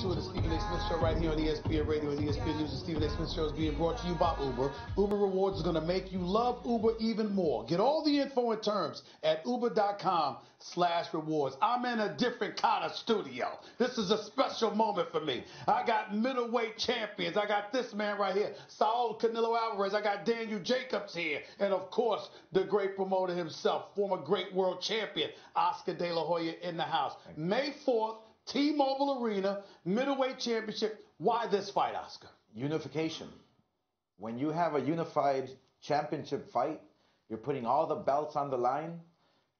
two of the Stephen A. Smith Show right here on ESPN Radio and ESPN News. The Stephen A. Smith Show is being brought to you by Uber. Uber Rewards is going to make you love Uber even more. Get all the info and terms at uber.com slash rewards. I'm in a different kind of studio. This is a special moment for me. I got middleweight champions. I got this man right here, Saul Canelo Alvarez. I got Daniel Jacobs here. And of course, the great promoter himself, former great world champion, Oscar De La Hoya in the house. May 4th, T-Mobile Arena, middleweight championship. Why this fight, Oscar? Unification. When you have a unified championship fight, you're putting all the belts on the line.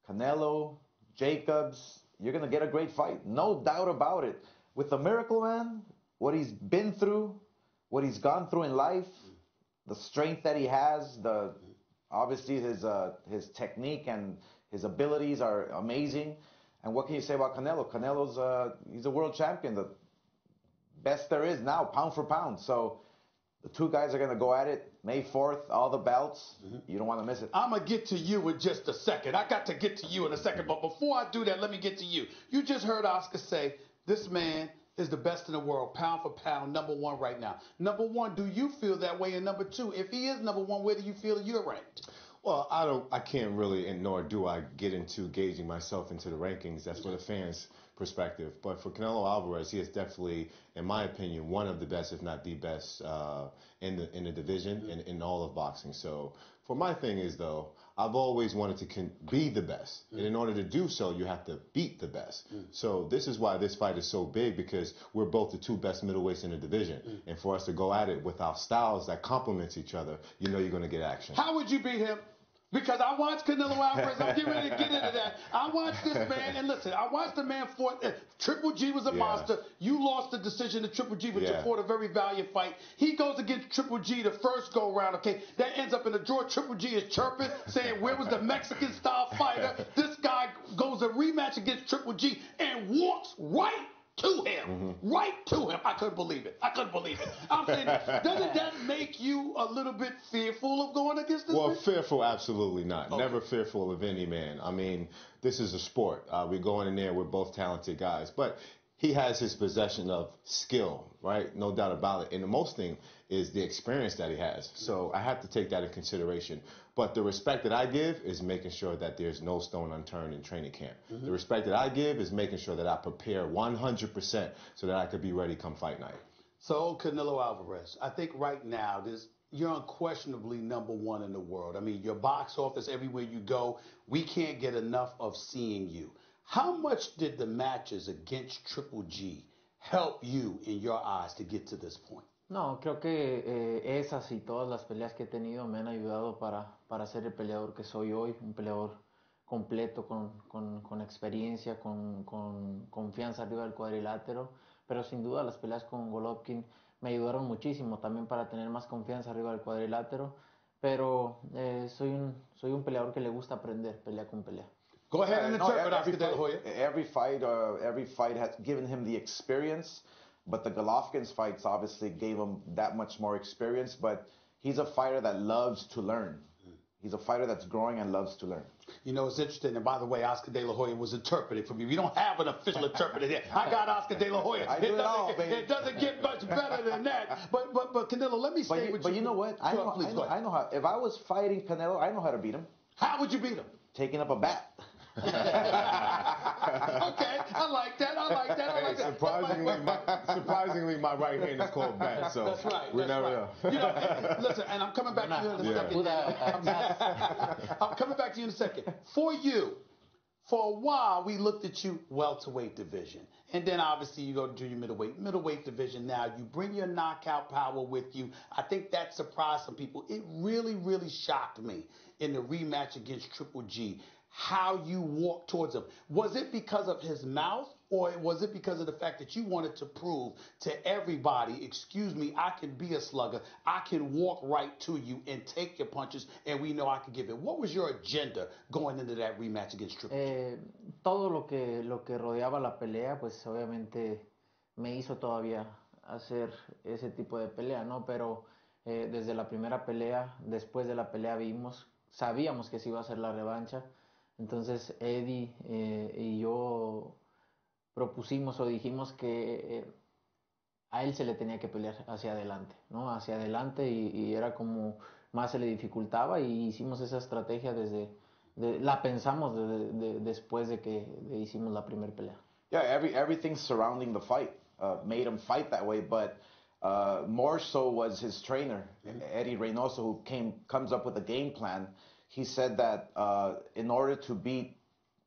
Canelo, Jacobs, you're going to get a great fight. No doubt about it. With the Miracle Man, what he's been through, what he's gone through in life, the strength that he has, the obviously his uh, his technique and his abilities are amazing. And what can you say about Canelo? Canelo's uh, he's a world champion, the best there is now, pound for pound. So the two guys are going to go at it May 4th, all the belts. Mm-hmm. You don't want to miss it. I'm going to get to you in just a second. I got to get to you in a second. But before I do that, let me get to you. You just heard Oscar say this man is the best in the world, pound for pound, number one right now. Number one, do you feel that way? And number two, if he is number one, where do you feel you're ranked? Well, I don't. I can't really, and nor do I get into gauging myself into the rankings. That's for the fans' perspective. But for Canelo Alvarez, he is definitely, in my opinion, one of the best, if not the best, uh, in the in the division and in all of boxing. So, for my thing is though, I've always wanted to con- be the best, mm. and in order to do so, you have to beat the best. Mm. So this is why this fight is so big because we're both the two best middleweights in the division, and for us to go at it with our styles that complements each other, you know you're going to get action. How would you beat him? Because I watched Canelo Alvarez. I'm getting ready to get into that. I watched this man, and listen, I watched the man fought. Uh, Triple G was a yeah. monster. You lost the decision to Triple G, but yeah. you fought a very valiant fight. He goes against Triple G the first go round. Okay, that ends up in a draw. Triple G is chirping, saying, "Where was the Mexican style fighter?" This guy goes a rematch against Triple G and walks right to him, mm-hmm. right to him. I couldn't believe it. I couldn't believe it. I'm saying, doesn't that make you a little bit fearful of going against this? Well, man? fearful, absolutely not. Okay. Never fearful of any man. I mean, this is a sport. Uh, we're going in there. We're both talented guys, but he has his possession of skill, right? No doubt about it. And the most thing is the experience that he has. So I have to take that in consideration. But the respect that I give is making sure that there's no stone unturned in training camp. Mm-hmm. The respect that I give is making sure that I prepare 100% so that I could be ready come fight night. So Canelo Alvarez, I think right now there's you're unquestionably number one in the world. I mean, your box office everywhere you go, we can't get enough of seeing you. How much did the matches against Triple G help you in your eyes to get to this point? No, creo que eh, esas y todas las peleas que he tenido me han ayudado para, para ser el peleador que soy hoy, un peleador completo, con, con, experiencia, con, con, confianza arriba del cuadrilátero, pero sin duda las peleas con Golovkin me ayudaron muchísimo también para tener más confianza arriba del cuadrilátero, pero eh, soy, un, soy un peleador que le gusta aprender pelea con pelea. Go ahead and interpret, every, fight, every fight, uh, every fight has given him the experience, but the Golovkin's fights obviously gave him that much more experience. But he's a fighter that loves to learn. He's a fighter that's growing and loves to learn. You know, it's interesting. And by the way, Oscar De La Hoya was interpreted for me. We don't have an official interpreter here. I got Oscar De La Hoya. I do it, it, all, it doesn't get much better than that. But but but Canelo, let me stay but, with but you. But you know what? I know, I know, I know how. If I was fighting Canelo, I know how to beat him. How would you beat him? Taking up a bat. Okay, I like that. I like that. I like that. Surprisingly, my, surprisingly, my right hand is called back. So that's right. We never right. You know, listen, and I'm coming back to you in a yeah. second. I'm coming back to you in a second. For you, for a while, we looked at you welterweight division. And then obviously you go to your middleweight, middleweight division. Now you bring your knockout power with you. I think that surprised some people. It really, really shocked me in the rematch against Triple G how you walk towards him. Was it because of his mouth or was it because of the fact that you wanted to prove to everybody, excuse me, I can be a slugger, I can walk right to you and take your punches, and we know I can give it. What was your agenda going into that rematch against Triple eh, Todo lo que, lo que rodeaba la pelea, pues obviamente me hizo todavía hacer ese tipo de pelea, ¿no? Pero eh, desde la primera pelea, después de la pelea vimos, sabíamos que se iba a ser la revancha. Entonces Eddie eh, y yo propusimos o dijimos que eh, a él se le tenía que pelear hacia adelante, ¿no? Hacia adelante y, era como más se le dificultaba y hicimos esa estrategia desde, la pensamos después de que hicimos la primera pelea. Yeah, every, everything surrounding the fight uh, made him fight that way, but uh, more so was his trainer. Eddie Reynoso, who came comes up with a game plan. He said that uh, in order to beat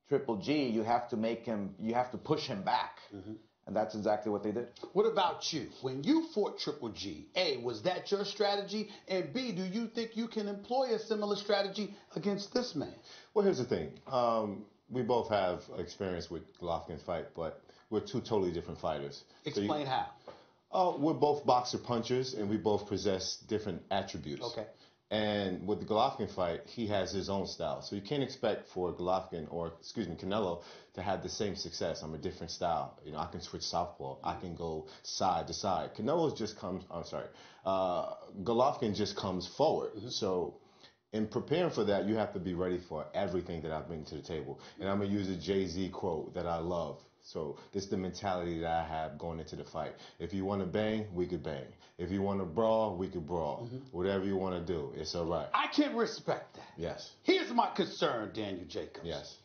Triple G, you have to make him, you have to push him back. Mm-hmm. And that's exactly what they did. What about you? When you fought Triple G, A, was that your strategy? And B, do you think you can employ a similar strategy against this man? Well, here's the thing. Um, we both have experience with Golovkin's fight, but we're two totally different fighters. Explain so you, how. Oh, we're both boxer punchers, and we both possess different attributes. Okay. And with the Golovkin fight, he has his own style. So you can't expect for Golovkin or, excuse me, Canelo to have the same success. I'm a different style. You know, I can switch southpaw. I can go side to side. Canelo just comes, I'm sorry, uh, Golovkin just comes forward. Mm-hmm. So in preparing for that, you have to be ready for everything that I bring to the table. And I'm going to use a Jay Z quote that I love. So this is the mentality that I have going into the fight. If you want to bang, we could bang. If you want to brawl, we could brawl. Mm-hmm. Whatever you want to do, it's all right. I can respect that. Yes. Here's my concern, Daniel Jacobs. Yes.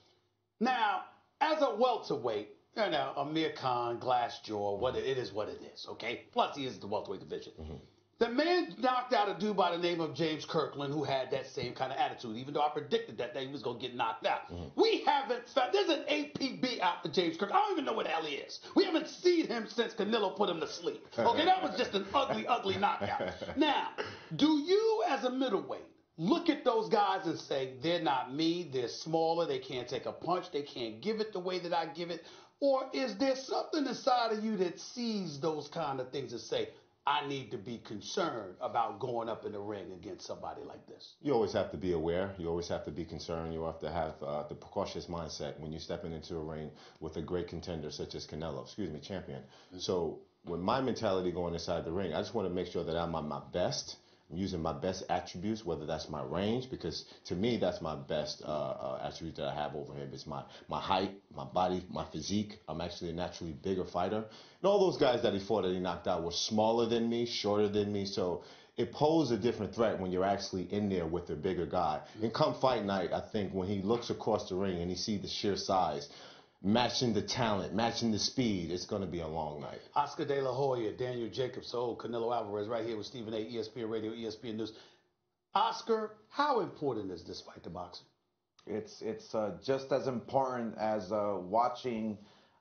Now, as a welterweight, you know, Amir Khan, Glassjaw, what it, it is what it is, okay? Plus, he is the welterweight division. Mm-hmm. The man knocked out a dude by the name of James Kirkland who had that same kind of attitude, even though I predicted that, that he was going to get knocked out. Mm-hmm. We haven't found, there's an APB out for James Kirkland. I don't even know what the hell he is. We haven't seen him since Canelo put him to sleep. Okay, that was just an ugly, ugly knockout. Now, do you as a middleweight look at those guys and say, they're not me, they're smaller, they can't take a punch, they can't give it the way that I give it? Or is there something inside of you that sees those kind of things and say, I need to be concerned about going up in the ring against somebody like this? You always have to be aware. You always have to be concerned. You have to have uh, the precautious mindset when you're stepping into a ring with a great contender such as Canelo, excuse me, champion. Mm-hmm. So, with my mentality going inside the ring, I just want to make sure that I'm at my best I'm using my best attributes, whether that's my range, because to me that's my best uh, uh, attribute that I have over him. It's my my height, my body, my physique. I'm actually a naturally bigger fighter. And all those guys that he fought that he knocked out were smaller than me, shorter than me. So it posed a different threat when you're actually in there with a bigger guy. And come fight night, I think when he looks across the ring and he sees the sheer size matching the talent, matching the speed, it's going to be a long night. Oscar De La Hoya, Daniel Jacobs, oh, Canelo Alvarez, right here with Stephen A. ESPN Radio, ESPN News. Oscar, how important is this fight to boxing? It's it's uh, just as important as uh, watching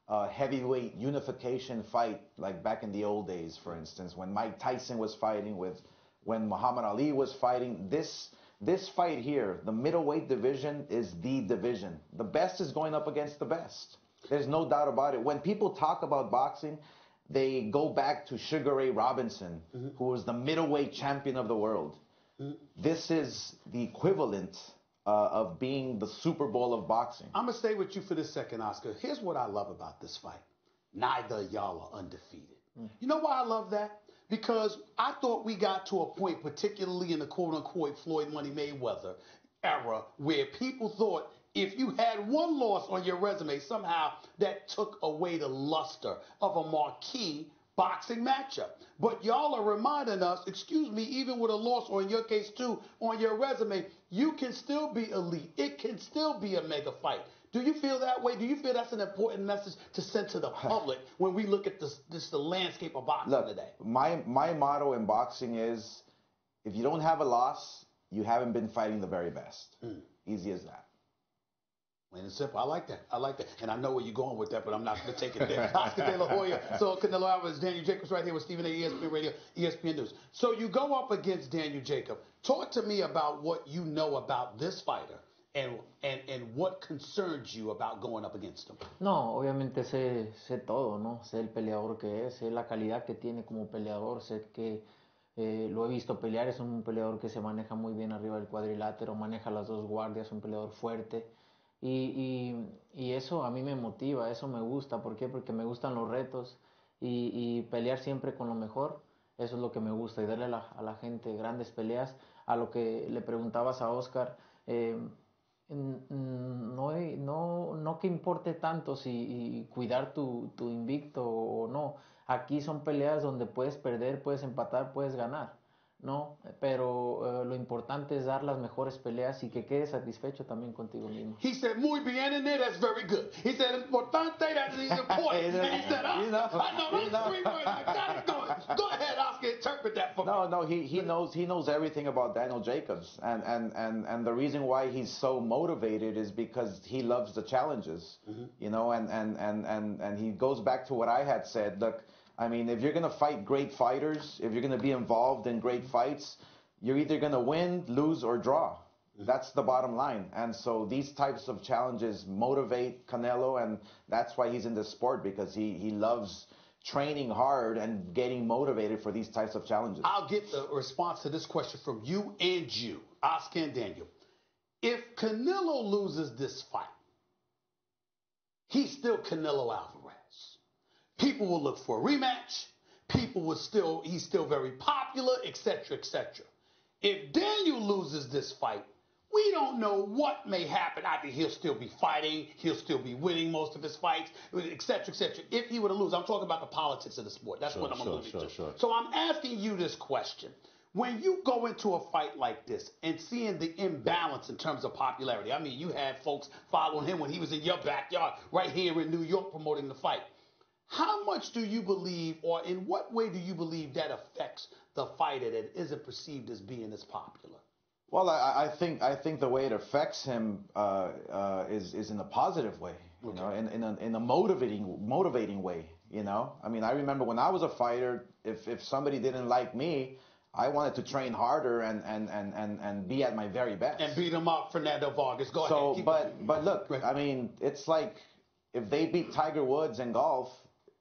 a heavyweight unification fight, like back in the old days, for instance, when Mike Tyson was fighting with, when Muhammad Ali was fighting. This this fight here, the middleweight division is the division. The best is going up against the best. There's no doubt about it. When people talk about boxing, they go back to Sugar Ray Robinson, mm-hmm. who was the middleweight champion of the world. Mm-hmm. This is the equivalent uh, of being the Super Bowl of boxing. I'm going to stay with you for this second, Oscar. Here's what I love about this fight neither y'all are undefeated. Mm. You know why I love that? Because I thought we got to a point, particularly in the quote unquote Floyd Money Mayweather era, where people thought if you had one loss on your resume, somehow that took away the luster of a marquee boxing matchup. But y'all are reminding us, excuse me, even with a loss, or in your case too, on your resume, you can still be elite. It can still be a mega fight. Do you feel that way? Do you feel that's an important message to send to the public when we look at this, this the landscape of boxing look, today? My my motto in boxing is, if you don't have a loss, you haven't been fighting the very best. Mm. Easy as that. Plain and simple. I like that. I like that. And I know where you're going with that, but I'm not going to take it there. Oscar De La Hoya. So Canelo Alvarez, Daniel Jacobs right here with Stephen A. ESPN Radio, ESPN News. So you go up against Daniel Jacob. Talk to me about what you know about this fighter and, and, and what concerns you about going up against him? No, obviamente sé, sé todo, ¿no? Sé el peleador que es, sé la calidad que tiene como peleador, sé que eh, lo he visto pelear, es un peleador que se maneja muy bien arriba del cuadrilátero, maneja las dos guardias, un peleador fuerte. Y, y, y, eso a mí me motiva, eso me gusta. ¿Por qué? Porque me gustan los retos y, y, pelear siempre con lo mejor. Eso es lo que me gusta y darle a la, a la gente grandes peleas. A lo que le preguntabas a Oscar, eh, no, no, no que importe tanto si cuidar tu, tu invicto o no. Aquí son peleas donde puedes perder, puedes empatar, puedes ganar. ¿no? Pero uh, lo importante es dar las mejores peleas y que quedes satisfecho también contigo mismo. He said, muy bien that's very good. He said, importante, that's important. and he said, I, know, I know those three words, I got it going. Go ahead, Oscar, interpret that for no, me. No, no, he, he knows he knows everything about Daniel Jacobs. And, and, and, and the reason why he's so motivated is because he loves the challenges. Mm -hmm. You know, and, and, and, and, and he goes back to what I had said. Look, I mean, if you're going to fight great fighters, if you're going to be involved in great fights, you're either going to win, lose, or draw. Mm-hmm. That's the bottom line. And so these types of challenges motivate Canelo, and that's why he's in this sport because he, he loves training hard and getting motivated for these types of challenges. I'll get the response to this question from you and you, Oscar and Daniel. If Canelo loses this fight, he's still Canelo Alvarez people will look for a rematch. People will still, he's still very popular, etc., etc. If Daniel loses this fight, we don't know what may happen. I think he'll still be fighting. He'll still be winning most of his fights, etc., etc. If he were to lose, I'm talking about the politics of the sport. That's sure, what I'm sure, alluding sure, to. Sure. So I'm asking you this question. When you go into a fight like this and seeing the imbalance in terms of popularity, I mean, you had folks following him when he was in your backyard right here in New York promoting the fight. How much do you believe, or in what way do you believe that affects the fighter that isn't perceived as being as popular? Well, I, I think I think the way it affects him uh, uh, is is in a positive way, you okay. know, in in a, in a motivating motivating way. You know, I mean, I remember when I was a fighter, if if somebody didn't like me, I wanted to train harder and and and and, and be at my very best. And beat him up, Fernando Vargas. Go so, ahead. but but look, I mean, it's like if they beat Tiger Woods in golf,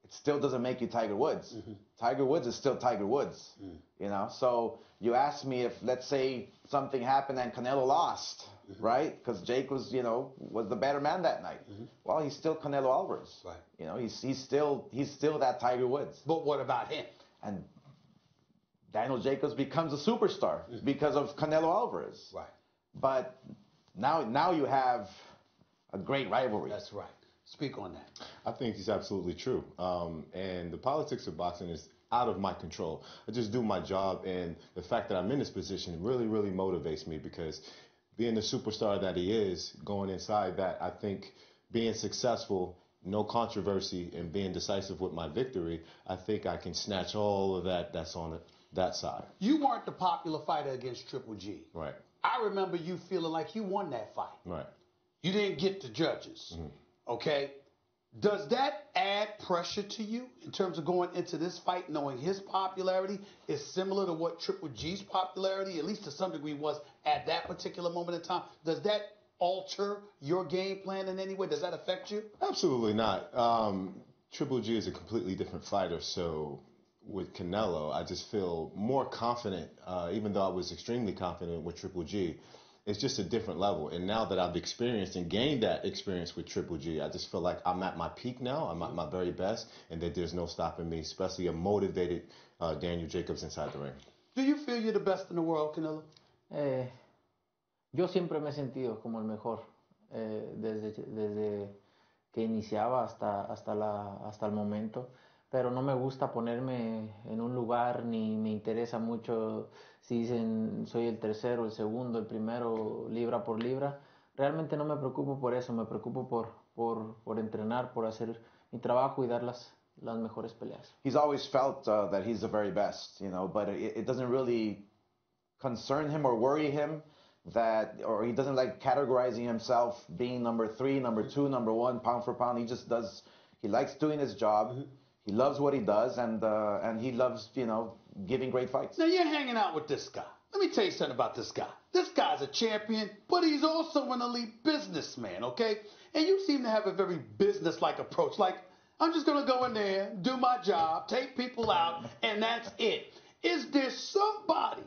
it still doesn't make you Tiger Woods. Mm-hmm. Tiger Woods is still Tiger Woods. Mm. You know, so you ask me if, let's say, something happened and Canelo lost, mm-hmm. right? Because Jake was, you know, was the better man that night. Mm-hmm. Well, he's still Canelo Alvarez. Right. You know, he's he's still he's still that Tiger Woods. But what about him? And Daniel Jacobs becomes a superstar mm-hmm. because of Canelo Alvarez. Right. But now now you have a great rivalry. That's right. Speak on that. I think he's absolutely true. Um, and the politics of boxing is out of my control. I just do my job, and the fact that I'm in this position really, really motivates me because being the superstar that he is, going inside that, I think being successful, no controversy, and being decisive with my victory, I think I can snatch all of that that's on that side. You weren't the popular fighter against Triple G. Right. I remember you feeling like you won that fight. Right. You didn't get the judges. Mm-hmm. Okay? Does that add pressure to you in terms of going into this fight knowing his popularity is similar to what Triple G's popularity, at least to some degree, was at that particular moment in time? Does that alter your game plan in any way? Does that affect you? Absolutely not. Um, Triple G is a completely different fighter, so with Canelo, I just feel more confident, uh, even though I was extremely confident with Triple G it's just a different level. And now that I've experienced and gained that experience with Triple G, I just feel like I'm at my peak now. I'm at my very best, and that there's no stopping me, especially a motivated uh, Daniel Jacobs inside the ring. Do you feel you're the best in the world, Canelo? Eh, yo siempre me he sentido como el mejor eh, desde, desde que iniciaba hasta, hasta, la, hasta el momento. Pero no me gusta ponerme en un lugar ni me interesa mucho si dicen soy el tercero, el segundo, el primero, libra por libra. Realmente no me preocupo por eso, me preocupo por, por, por entrenar, por hacer mi trabajo y dar las, las mejores peleas. He's always felt uh, that he's the very best, you know, but it, it doesn't really concern him or worry him that, or he doesn't like categorizing himself being number three, number two, number one, pound for pound. He just does, he likes doing his job. Mm -hmm. He loves what he does, and uh, and he loves you know giving great fights. Now you're hanging out with this guy. Let me tell you something about this guy. This guy's a champion, but he's also an elite businessman. Okay, and you seem to have a very business-like approach. Like I'm just gonna go in there, do my job, take people out, and that's it. Is there somebody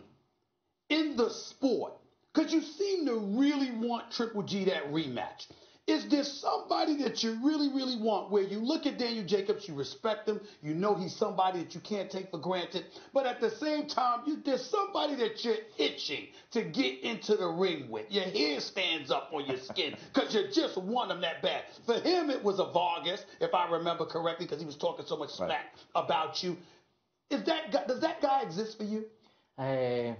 in the sport? Because you seem to really want Triple G that rematch. Is there somebody that you really, really want where you look at Daniel Jacobs, you respect him, you know he's somebody that you can't take for granted, but at the same time, you, there's somebody that you're itching to get into the ring with. Your hair stands up on your skin because you just want him that bad. For him, it was a Vargas, if I remember correctly, because he was talking so much smack Right. about you. Is that guy, does that guy exist for you? Eh,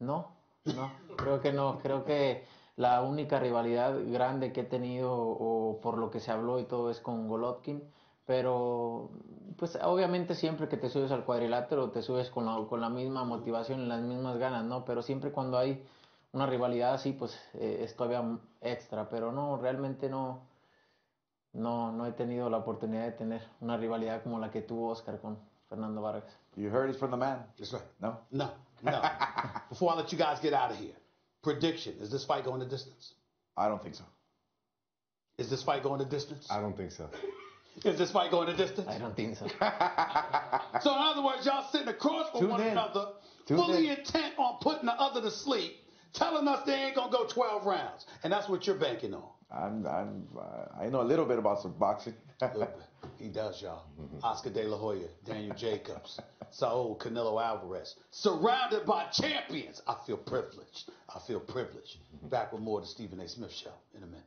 no, no, creo que no. Creo que la única rivalidad grande que he tenido o por lo que se habló y todo es con Golovkin. Pero, pues obviamente siempre que te subes al cuadrilátero te subes con la, con la misma motivación y las mismas ganas, ¿no? Pero siempre cuando hay una rivalidad así, pues eh, es todavía extra. Pero no, realmente no, no, no he tenido la oportunidad de tener una rivalidad como la que tuvo Oscar con Fernando Vargas. You heard it from the man. That's right. No? No, no. Before I let you guys get out of here, prediction: Is this fight going the distance? I don't think so. Is this fight going the distance? I don't think so. Is this fight going the distance? I don't think so. So in other words, y'all sitting across from Tune one in. another, Tune fully in. intent on putting the other to sleep, telling us they ain't gonna go 12 rounds, and that's what you're banking on. I'm, I'm, uh, I know a little bit about some boxing. he does, y'all. Oscar De La Hoya, Daniel Jacobs, Saul Canelo Alvarez, surrounded by champions. I feel privileged. I feel privileged. Back with more of the Stephen A. Smith Show in a minute.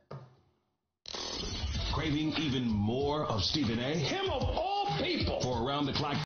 Craving even more of Stephen A? Him of all people. For around the clock